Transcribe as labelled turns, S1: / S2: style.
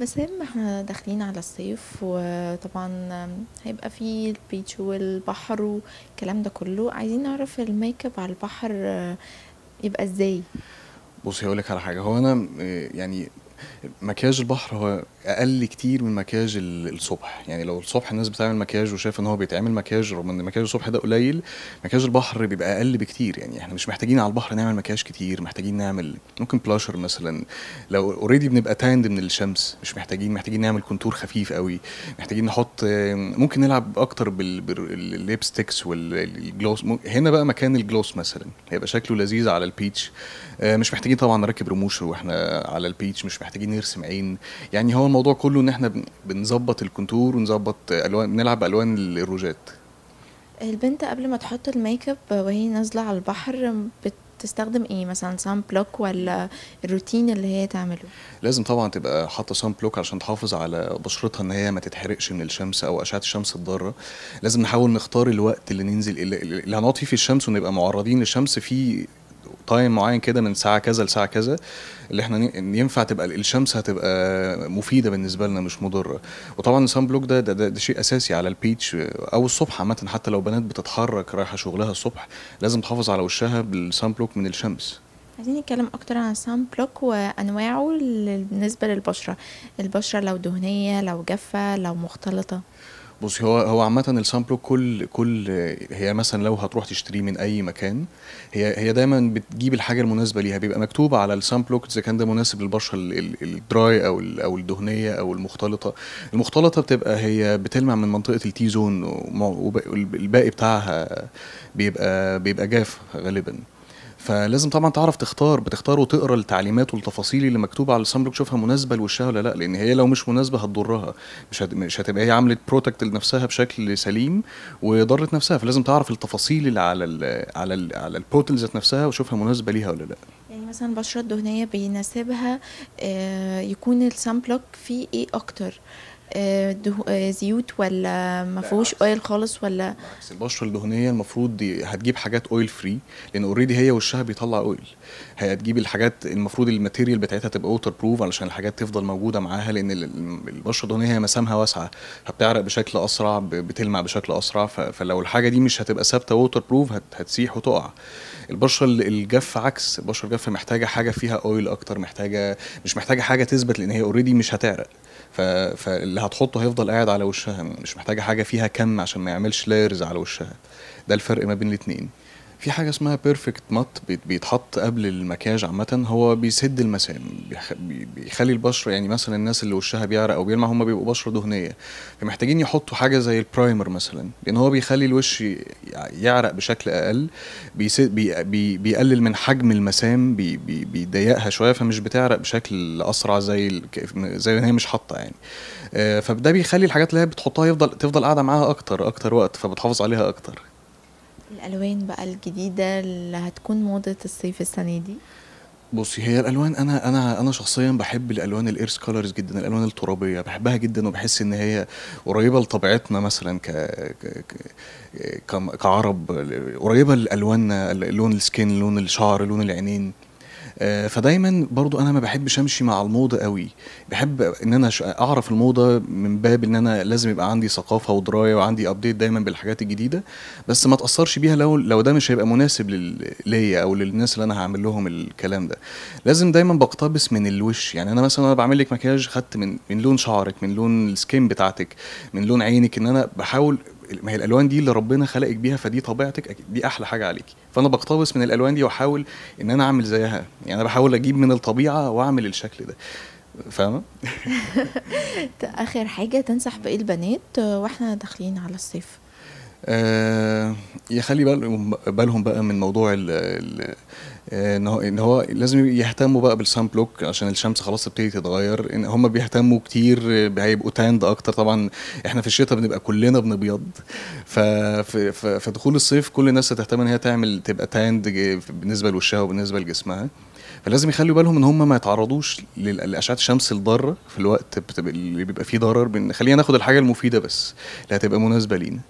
S1: بسام إحنا داخلين على الصيف وطبعا هيبقى فيه ال beach والبحر والكلام ده كله عايزين نعرف ال make up على البحر يبقى إزاي؟
S2: بصي هقول لك على حاجة هو أنا يعني مكياج البحر هو أقل كتير من مكياج ال- الصبح. يعني لو الصبح الناس بتعمل مكياج وشايف إن هو بيتعمل مكياج رغم إن مكياج الصبح ده قليل مكياج البحر بيبقى أقل بكتير. يعني إحنا مش محتاجين على البحر نعمل مكياج كتير محتاجين نعمل ممكن بلاشر مثلا. لو already بنبقى tanned من الشمس مش محتاجين محتاجين نعمل contour خفيف قوي. محتاجين نحط ممكن نلعب أكتر بال lipsticks وال gloss هنا بقى مكان ال gloss مثلا. هيبقى شكله لذيذ على ال beach آه، مش محتاجين طبعا نركب رموش وإحنا على ال beach مش محتاجين نرسم عين. يعني هو الموضوع كله إن إحنا بن- بنظبط ال contour ونظبط ألوان نلعب الوان الروجات.
S1: البنت قبل ما تحط ال make up وهي نازلة على البحر بتستخدم إيه؟ مثلا sun block ولا الروتين اللي هي تعمله؟
S2: لازم طبعا تبقى حاطة sun block عشان تحافظ على بشرتها إن هي ما تتحرقش من الشمس أو أشعة الشمس الضارة. لازم نحاول نختار الوقت اللي ننزل اللي, اللي هنقعد فيه في الشمس ونبقى معرضين للشمس في time معين كده من ساعة كذا لساعة كذا اللي إحنا ينفع تبقى الشمس هتبقى مفيدة بالنسبة لنا مش مضرة. وطبعا ال sun block ده ده, ده, ده شيء أساسي على ال beach أو الصبح عامة حتى لو بنات بتتحرك رايحة شغلها الصبح لازم تحافظ على وشها بال sun block من الشمس.
S1: عايزين نتكلم أكتر عن ال sun block وأنواعه لل- بالنسبة للبشرة. البشرة لو دهنية لو جافة لو مختلطة.
S2: بصي هو هو عامة ال sun block كل كل هي مثلا لو هتروح تشتريه من أي مكان هي هي دايما بتجيب الحاجة المناسبة ليها بيبقى مكتوب على ال sun block إذا كان ده مناسب للبشرة ال- ال- ال dry أو أو الدهنية أو المختلطة. المختلطة بتبقى هي بتلمع من منطقة ال T-zone والباقي بتاعها بيبقى بيبقى جاف غالبا. فلازم طبعا تعرف تختار بتختار وتقرأ التعليمات والتفاصيل اللي مكتوبة على ال sun block تشوفها مناسبة لوشها ولا لأ لأن هي لو مش مناسبة هتضرها. مش هت... مش هتبقى هي عملت protect لنفسها بشكل سليم وضرت نفسها. فلازم تعرف التفاصيل اللي على ال... على ال... على ال product ذات نفسها وشوفها مناسبة ليها ولا لأ.
S1: يعني مثلا البشرة الدهنية بيناسبها آه، يكون ال sun block فيه إيه أكتر؟ زيوت ولا ما فيهوش. oil خالص ولا؟
S2: بالعكس البشرة الدهنية المفروض دي هتجيب حاجات oil free لأن already هي وشها بيطلع oil هي هتجيب الحاجات المفروض ال material بتاعتها تبقى waterproof علشان الحاجات تفضل موجودة معاها لأن ال- ال- البشرة الدهنية هي مسامها واسعة فبتعرق بشكل أسرع بتلمع بشكل أسرع فلو الحاجة دي مش هتبقى ثابتة waterproof هتسيح وتقع. البشرة ال- الجافه عكس. البشرة الجافه محتاجة حاجة فيها oil أكتر محتاجه مش محتاجة حاجة تثبت لأن هي already مش هتعرق. ف... فاللي هتحطه هيفضل قاعد على وشها مش محتاجة حاجة فيها كمية عشان ما يعملش layers على وشها. ده الفرق ما بين الاتنين. في حاجة اسمها perfect matte بيتحط قبل المكياج عامة هو بيسد المسام بيخ... بي- بيخلي البشرة يعني مثلا الناس اللي وشها بيعرق أو بيلمع هم بيبقوا بشرة دهنية فمحتاجين يحطوا حاجة زي ال primer مثلا لأن هو بيخلي الوش يعرق بشكل أقل. بي... بي... بيقلل من حجم المسام بي... بي... بيضيقها شوية فمش بتعرق بشكل أسرع زي. زي هي مش حاطة يعني آه، فده بيخلي الحاجات اللي هي بتحطها يفضل تفضل قاعدة معاها أكتر أكتر وقت فبتحافظ عليها أكتر
S1: الألوان بقى الجديدة اللي هتكون موضة الصيف السنة دي؟
S2: بصي هي الألوان أنا أنا أنا شخصيا بحب الألوان ال earth colors جدا الألوان الترابية بحبها جدا وبحس إن هي قريبة لطبيعتنا مثلا ك, ك... كعرب قريبة لألواننا لون ال skin لون الشعر لون العينين. فدايما برضو أنا ما بحبش أمشي مع الموضة قوي. بحب إن أنا أعرف الموضة من باب إن أنا لازم يبقى عندي ثقافة ودراية وعندي update دايما بالحاجات الجديدة. بس ما تأثرش بيها لو لو ده مش هيبقى مناسب ليا أو للناس اللي أنا هعمل لهم الكلام ده. لازم دايما بقتبس من الوش. يعني أنا مثلا أنا بعمل لك مكياج خدت من من لون شعرك من لون ال skin بتاعتك من لون عينك إن أنا بحاول ما هي الألوان دي اللي ربنا خلقك بيها فدي طبيعتك دي أحلى حاجة عليكي فأنا بقتبس من الألوان دي وأحاول إن أنا أعمل زيها. يعني أنا بحاول أجيب من الطبيعة وأعمل الشكل ده. فاهمة؟
S1: آخر حاجة تنصح بإيه البنات وإحنا داخلين على الصيف؟
S2: آه يخلي بالهم بالهم بقى من موضوع ال آه، إن هو إن هو لازم يهتموا بقى بالسان بلوك عشان الشمس خلاص تبتدي تتغير. إن هم بيهتموا كتير هيبقوا تاند أكتر. طبعا إحنا في الشتاء بنبقى كلنا بنبيض. ففي دخول الصيف كل الناس هتهتم إن هي تعمل تبقى تاند بالنسبة لوشها وبالنسبة لجسمها. فلازم يخلوا بالهم إن هم ما يتعرضوش لأشعة الشمس الضارة في الوقت اللي بيبقى فيه ضرر. خلينا ناخد الحاجة المفيدة بس اللي هتبقى مناسبة لينا.